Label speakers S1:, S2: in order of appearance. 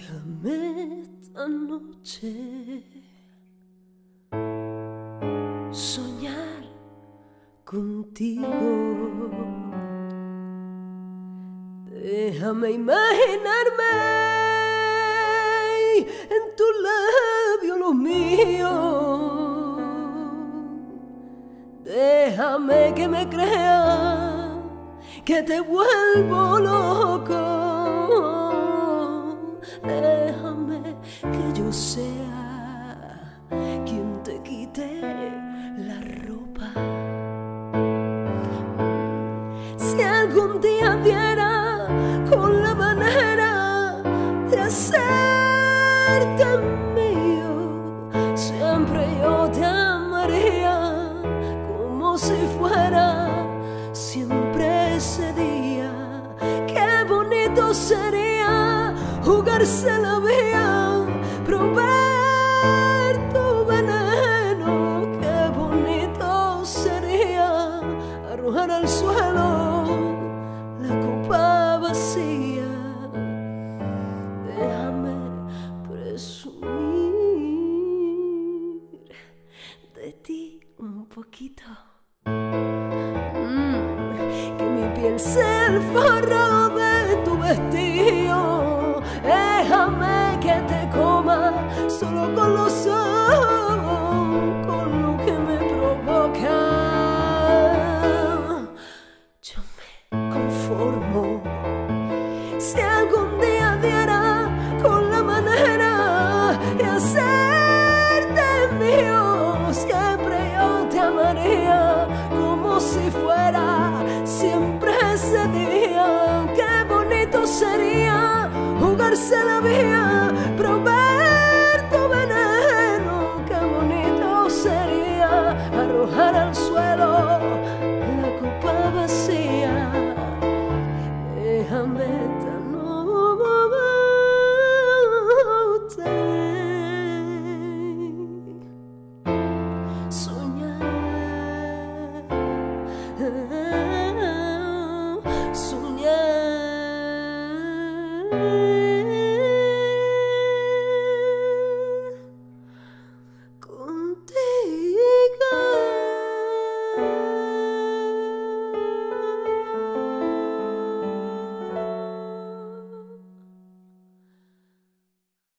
S1: Déjame esta noche soñar contigo. Déjame imaginarme en tu labio los míos. Déjame que me crea que te vuelvo loco. Sea quien te quite la ropa. Si algún día diera con la manera de hacerte mío, siempre yo te amaría como si fuera siempre ese día. Qué bonito sería jugarse la vida, probar tu veneno. Qué bonito sería arrojar al suelo la copa vacía. Déjame presumir de ti un poquito. Mm, que mi piel sea el forro de tu vestido. Déjame día. Qué bonito